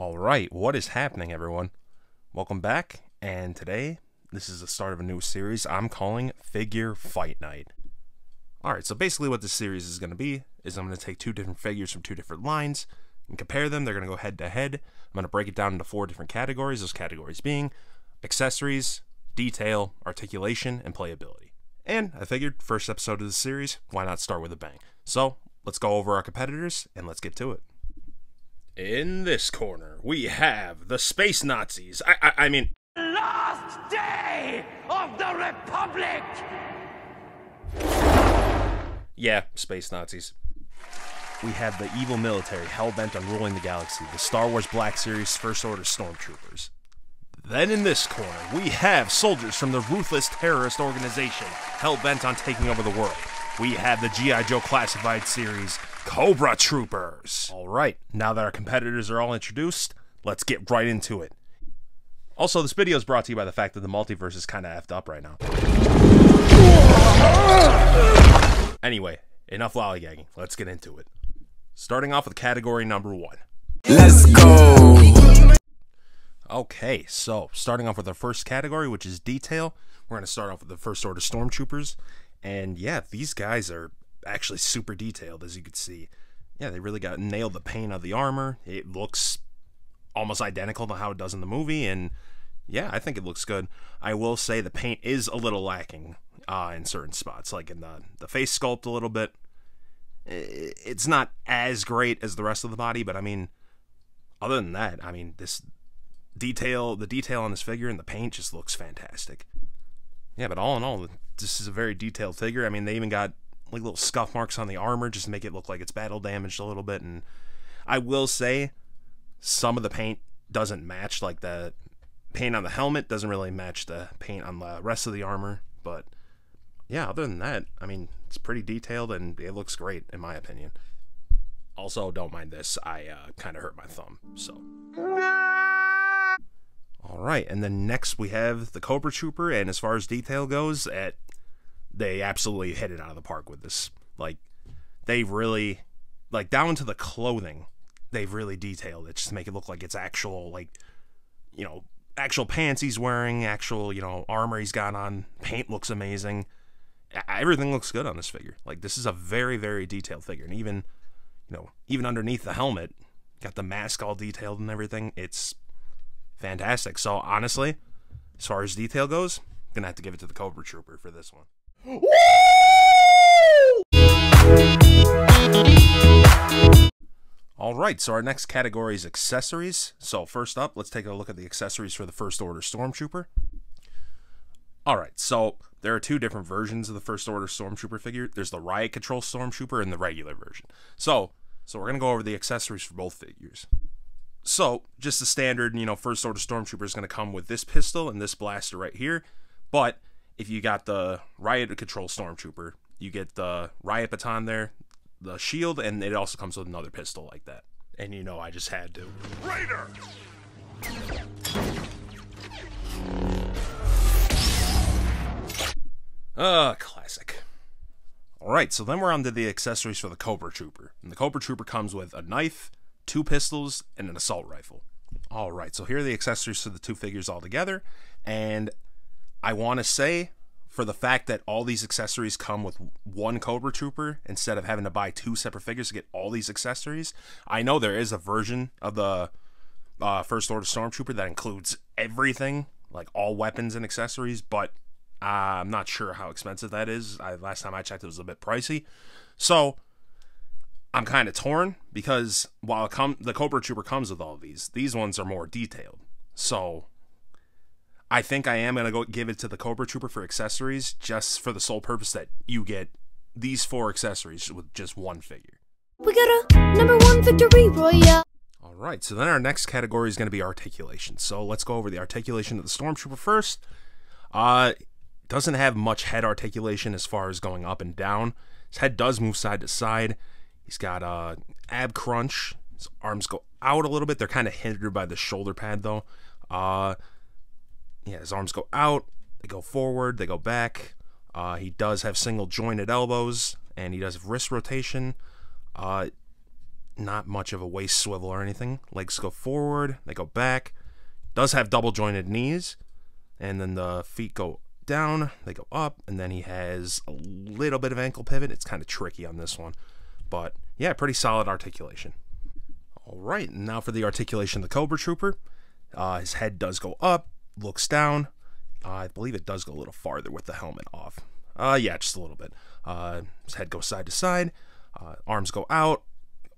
All right, what is happening, everyone? Welcome back, and today this is the start of a new series I'm calling Figure Fight Night. All right, so basically, what this series is going to be is I'm going to take two different figures from two different lines and compare them. They're going to go head to head. I'm going to break it down into four different categories. Those categories being accessories, detail, articulation, and playability. And I figured, first episode of the series, why not start with a bang? So let's go over our competitors and let's get to it. In this corner, we have the Space Nazis. I, I, I mean, last day of the Republic! yeah, Space Nazis. We have the evil military hell bent on ruling the galaxy, the Star Wars Black Series First Order Stormtroopers. Then in this corner, we have soldiers from the ruthless terrorist organization hell bent on taking over the world. We have the G.I. Joe Classified series Cobra Troopers. All right, now that our competitors are all introduced, let's get right into it. Also, this video is brought to you by the fact that the multiverse is kind of effed up right now. Anyway, enough lollygagging. Let's get into it. Starting off with category number one. Let's go. Okay, so starting off with our first category, which is detail, we're going to start off with the First Order Stormtroopers. And yeah, these guys are actually super detailed, as you can see. Yeah, they really got nailed the paint of the armor. It looks almost identical to how it does in the movie, and yeah, I think it looks good. I will say the paint is a little lacking uh, in certain spots, like in the the face sculpt a little bit. It's not as great as the rest of the body, but I mean, other than that, I mean this detail, the detail on this figure and the paint just looks fantastic. Yeah, but all in all, this is a very detailed figure. I mean, they even got like little scuff marks on the armor just to make it look like it's battle damaged a little bit. And I will say, some of the paint doesn't match. Like the paint on the helmet doesn't really match the paint on the rest of the armor. But yeah, other than that, I mean, it's pretty detailed and it looks great in my opinion. Also, don't mind this. I uh, kind of hurt my thumb, so. All right, and then next we have the Cobra Trooper, and as far as detail goes, at they absolutely hit it out of the park with this. Like, they really, like down to the clothing, they've really detailed it just to make it look like it's actual, like, you know, actual pants he's wearing, actual, you know, armor he's got on. Paint looks amazing. Everything looks good on this figure. Like, this is a very, very detailed figure, and even, you know, even underneath the helmet, got the mask all detailed and everything. It's fantastic. So honestly, as far as detail goes, gonna have to give it to the Cobra Trooper for this one. All right, so our next category is accessories. So first up, let's take a look at the accessories for the First Order Stormtrooper. All right, so there are two different versions of the First Order Stormtrooper figure. There's the Riot Control Stormtrooper and the regular version. So, so we're gonna go over the accessories for both figures. So, just the standard, you know, First Order Stormtrooper is going to come with this pistol and this blaster right here. But if you got the Riot Control Stormtrooper, you get the Riot Baton there, the shield, and it also comes with another pistol like that. And you know, I just had to. Raider! Ah, uh, classic. Alright, so then we're on to the accessories for the Cobra Trooper. And the Cobra Trooper comes with a knife, two pistols, and an assault rifle. All right, so here are the accessories for the two figures all together. And I want to say, for the fact that all these accessories come with one Cobra Trooper instead of having to buy two separate figures to get all these accessories, I know there is a version of the uh, First Order Stormtrooper that includes everything, like all weapons and accessories, but uh, I'm not sure how expensive that is. I, last time I checked, it was a bit pricey. So I'm kind of torn because while com- the Cobra Trooper comes with all these, these ones are more detailed. So I think I am gonna go give it to the Cobra Trooper for accessories, just for the sole purpose that you get these four accessories with just one figure. We got a number one victory royale. All right, so then our next category is going to be articulation. So let's go over the articulation of the Stormtrooper first. Uh, doesn't have much head articulation as far as going up and down. His head does move side to side. He's got a uh, ab crunch. His arms go out a little bit. They're kind of hindered by the shoulder pad though. Uh, yeah, his arms go out. They go forward. They go back. Uh, he does have single jointed elbows, and he does have wrist rotation. Uh, not much of a waist swivel or anything. Legs go forward, they go back. Does have double jointed knees, and then the feet go down, they go up, and then he has a little bit of ankle pivot. It's kind of tricky on this one, but yeah, pretty solid articulation. All right, now for the articulation of the Cobra Trooper. Uh, his head does go up, looks down. Uh, I believe it does go a little farther with the helmet off. Uh, yeah, just a little bit. Uh, his head goes side to side. Uh, arms go out,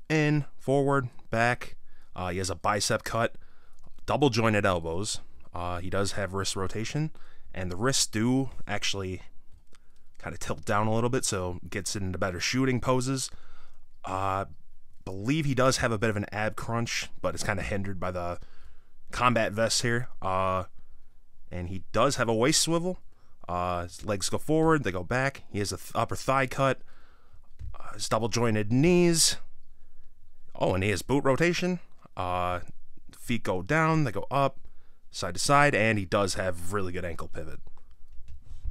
in, forward, back. Uh, he has a bicep cut, double jointed elbows. Uh, he does have wrist rotation, and the wrists do actually kind of tilt down a little bit, so gets into better shooting poses. Uh, believe he does have a bit of an ab crunch, but it's kind of hindered by the combat vest here. Uh, and he does have a waist swivel. Uh, his legs go forward, they go back. He has a th- upper thigh cut. Uh, his double jointed knees. Oh, and he has boot rotation. Uh, feet go down, they go up, side to side, and he does have really good ankle pivot.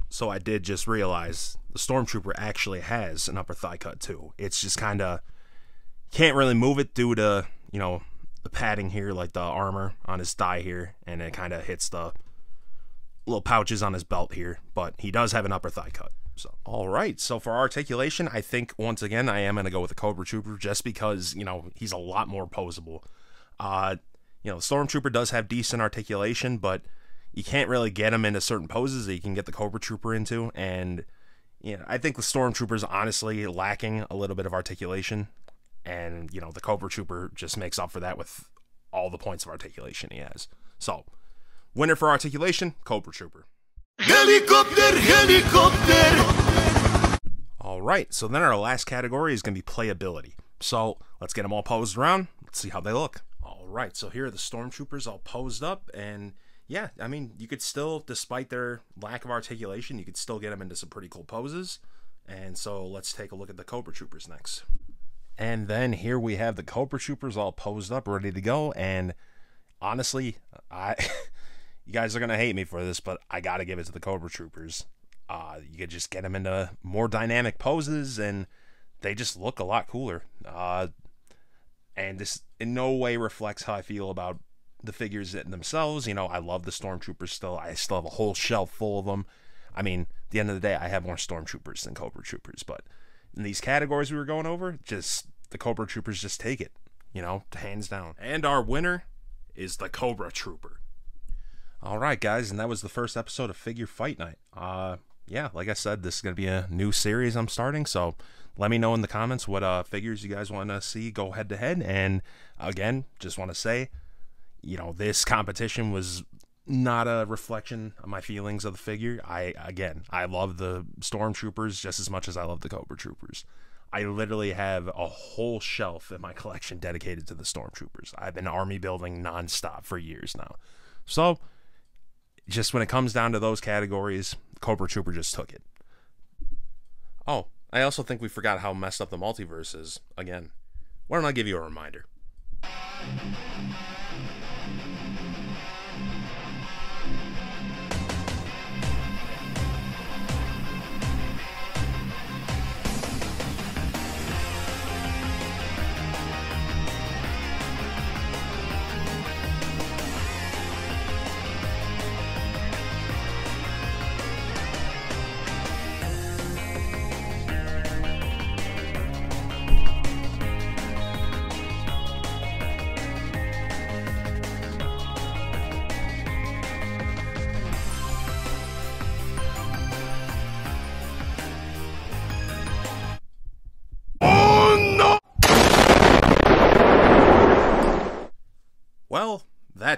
So I did just realize the Stormtrooper actually has an upper thigh cut too. It's just kind of can't really move it due to you know the padding here, like the armor on his thigh here, and it kind of hits the little pouches on his belt here. But he does have an upper thigh cut. So, all right. So for articulation, I think once again I am going to go with the Cobra Trooper just because you know he's a lot more posable. Uh, you know, Stormtrooper does have decent articulation, but you can't really get him into certain poses that you can get the Cobra Trooper into, and you know, I think the Stormtrooper's honestly lacking a little bit of articulation, and you know, the Cobra Trooper just makes up for that with all the points of articulation he has. So, winner for articulation, Cobra Trooper. Helicopter, helicopter. All right, so then our last category is going to be playability. So let's get them all posed around. Let's see how they look. All right, so here are the stormtroopers all posed up, and yeah, I mean, you could still, despite their lack of articulation, you could still get them into some pretty cool poses. And so let's take a look at the Cobra Troopers next. And then here we have the Cobra Troopers all posed up, ready to go. And honestly, I, you guys are gonna hate me for this, but I gotta give it to the Cobra Troopers. Uh, you could just get them into more dynamic poses, and they just look a lot cooler. Uh, and this in no way reflects how I feel about the figures in themselves. You know, I love the Stormtroopers still. I still have a whole shelf full of them. I mean, the end of the day, I have more Stormtroopers than Cobra Troopers, but in these categories we were going over, just the Cobra Troopers just take it, you know, hands down. And our winner is the Cobra Trooper. All right, guys, and that was the first episode of Figure Fight Night. Uh, yeah, like I said, this is gonna be a new series I'm starting, so let me know in the comments what uh figures you guys want to see go head to head. And again, just want to say, you know, this competition was not a reflection of my feelings of the figure. I again, I love the stormtroopers just as much as I love the Cobra Troopers. I literally have a whole shelf in my collection dedicated to the stormtroopers. I've been army building nonstop for years now. So, just when it comes down to those categories, Cobra Trooper just took it. Oh, I also think we forgot how messed up the multiverse is. Again, why don't I give you a reminder?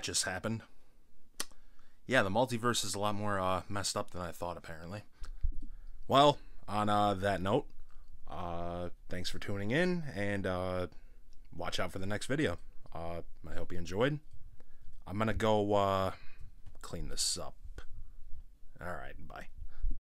Just happened. Yeah, the multiverse is a lot more uh, messed up than I thought, apparently. Well, on uh, that note, uh, thanks for tuning in, and uh, watch out for the next video. Uh, I hope you enjoyed. I'm going to go uh, clean this up. All right, bye.